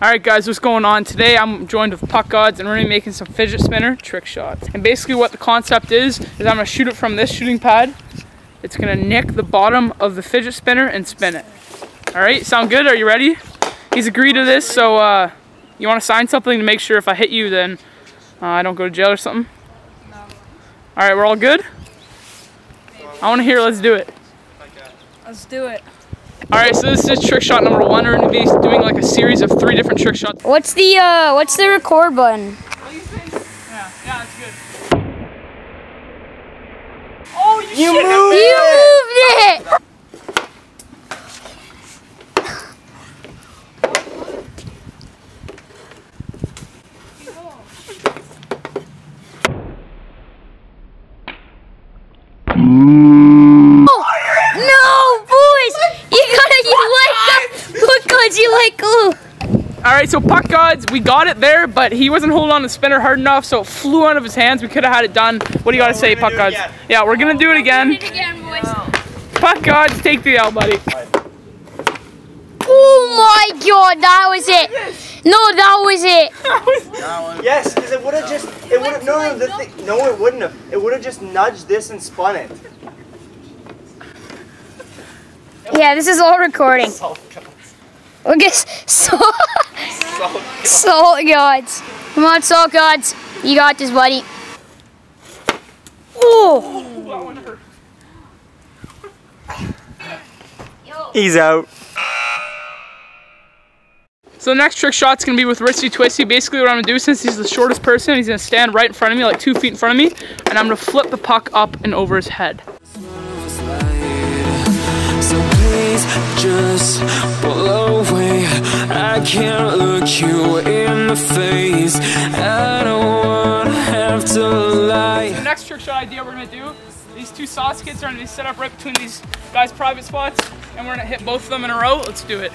Alright guys, what's going on? Today I'm joined with Puck Gods and we're gonna be making some fidget spinner trick shots. And basically what the concept is, is I'm gonna shoot it from this shooting pad. It's gonna nick the bottom of the fidget spinner and spin it. Alright, sound good? Are you ready? He's agreed to this, so uh, you wanna sign something to make sure if I hit you then uh, I don't go to jail or something? No. Alright, we're all good? I wanna hear, let's do it. Let's do it. Alright, so this is trick shot number one. We're gonna be doing like a series of three different trick shots. What's the uh what's the record button? Yeah, yeah, it's good. Oh, you, You shit. moved You moved it! No, boys! You gotta you let go! Look, you let go! Alright, so Puck Gods, we got it there, but he wasn't holding on the spinner hard enough, so it flew out of his hands. We could have had it done. What do you gotta say, Puck Gods? again. Yeah, we're gonna do it again. again, boys. Puck Gods, take the L, buddy. Oh my God, that was it! No, that was it! Yes, because it would have just, it would have, no, no, the thing, no, it wouldn't have. It would have just nudged this and spun it. Yeah, this is all recording. Look at salt, salt gods. Come on, salt gods. You got this, buddy. Oh! He's out. So the next trick shot's gonna be with Risty Twisty. Basically what I'm gonna do, since he's the shortest person, he's gonna stand right in front of me, like two feet in front of me, and I'm gonna flip the puck up and over his head. So can't look you in the face. I don't wanna have to lie. The next trick shot idea we're gonna do, these two sauce kits are gonna be set up right between these guys' private spots, and we're gonna hit both of them in a row. Let's do it.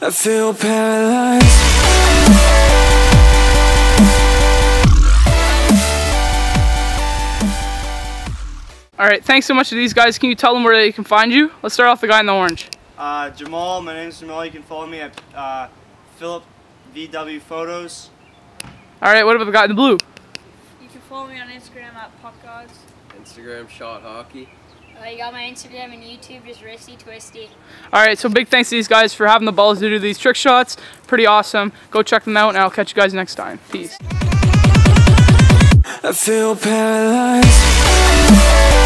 I feel paralyzed. All right, thanks so much to these guys. Can you tell them where they can find you? Let's start off the guy in the orange. Uh, Jamal, my name is Jamal. You can follow me at uh, Philip VW Photos. All right, what about the guy in the blue? You can follow me on Instagram at PuckGods. Instagram shot hockey. Uh, you got my Instagram and YouTube, just Risty Twisty. All right, so big thanks to these guys for having the balls to do these trick shots. Pretty awesome. Go check them out, and I'll catch you guys next time. Peace. I feel paralyzed.